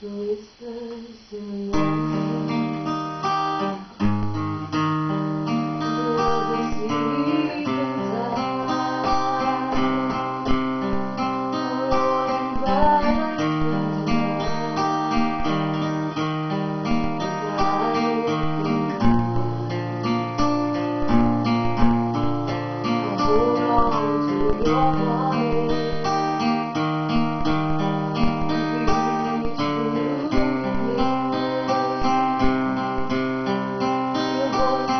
Whispers in the Whenever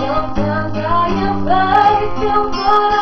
Sometimes I am fighting, but